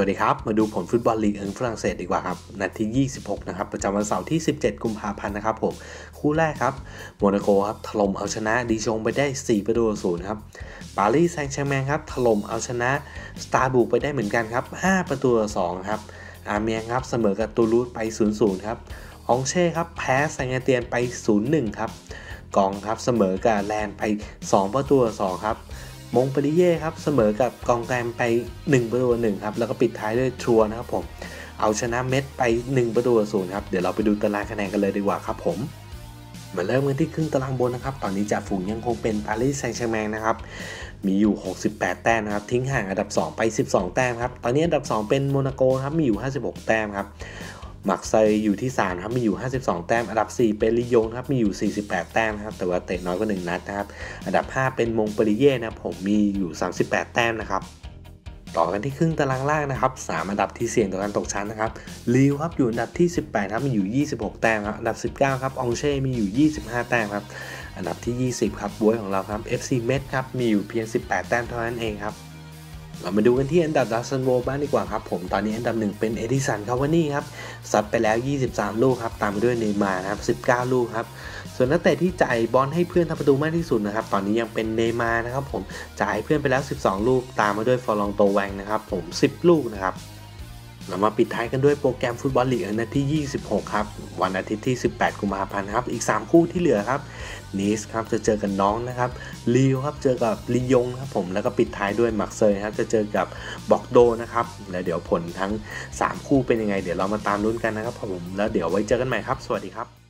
วัสดีครับ มาดูผลฟุตบอลลีกเอิงฝรั่งเศสดีกว่าครับ นัดที่ 26 นะครับ ประจำวันเสาร์ที่ 17 กุมภาพันธ์นะครับผม คู่แรกครับ โมนาโกครับ ถล่มเอาชนะดีชงไปได้ 4 ประตูศูนย์ครับ ปารีสแซงต์แชร์แมงครับ ถล่มเอาชนะสตาร์บุกไปได้เหมือนกันครับ 5 ประตูต่อ2ครับ อาเมียงครับ เสมอกับตูรูสไป 0-0 ครับ องเช่ครับ แพ้แซงเตียนไป 0-1 ครับ กองครับ เสมอกับแลนไป 2 ประตูต่อ2ครับ มงปริเย่ครับเสมอกับกองแกรมไป1ประตูหนึ่งครับแล้วก็ปิดท้ายด้วยทัวร์นะครับผมเอาชนะเม็ดไป1ประตูศูนย์ครับเดี๋ยวเราไปดูตารางคะแนนกันเลยดีกว่าครับผมมาเริ่มกันที่ครึ่งตารางบนนะครับ ตอนนี้จ่าฝูงยังคงเป็นปารีสแซงต์แชร์แมงนะครับ มีอยู่ 68 แต้มนะครับ ทิ้งห่างอันดับ 2 ไป 12 แต้มครับ ตอนนี้อันดับ 2 เป็นโมนาโกครับ มีอยู่ 56 แต้มครับ มักเซยอยู่ที่3ครับมีอยู่ 52 แต้ม อันดับ 4 เป็นลิยงครับมีอยู่ 48 แต้มครับแต่ว่าเตะน้อยกว่า1นัดนะครับ อันดับ 5 เป็นมงต์เปลลิเย่ร์นะผมมีอยู่ 38 แต้มนะครับต่อกันที่ครึ่งตารางล่างนะครับ 3 อันดับที่เสี่ยงต่อการตกชั้นนะครับลีลล์ครับอยู่อันดับที่ 18ครับมีอยู่ 26 แต้มครับ อันดับ 19 ครับ อองเช่ร์ มีอยู่ 25 แต้มครับ อันดับที่ 20 ครับบ๊วยของเราครับ FC เมดครับ มีอยู่เพียง 18 แต้มเท่านั้นเองครับ เรามาดูกันที่อันดับดาวซัลโวบ้างดีกว่าครับผมตอนนี้อันดับหนึ่งเป็นเอดินสันคาวานี่ครับซัดไปแล้ว 23 ลูกครับตามมาด้วยเนย์มาร์นะครับ19 ลูกครับส่วนนักเตะที่จ่ายบอลให้เพื่อนทำประตูมากที่สุดนะครับตอนนี้ยังเป็นเนย์มาร์นะครับผมจ่ายเพื่อนไปแล้ว 12 ลูก ตามมาด้วยฟอร์ลองโตแวงนะครับผม 10 ลูกนะครับ เรามาปิดท้ายกันด้วยโปรแกรมฟุตบอลลีกนัดที่ 26 ครับ วันอาทิตย์ที่ 18 กุมภาพันธ์ครับ อีก 3 คู่ที่เหลือครับนีสครับจะเจอกับน้องนะครับลีวครับเจอกับลียงครับผมแล้วก็ปิดท้ายด้วยมักเซยครับจะเจอกับบอกโดนะครับแล้วเดี๋ยวผลทั้ง 3 คู่เป็นยังไง เดี๋ยวเรามาตามลุ้นกันนะครับผมแล้วเดี๋ยวไว้เจอกันใหม่ครับ สวัสดีครับ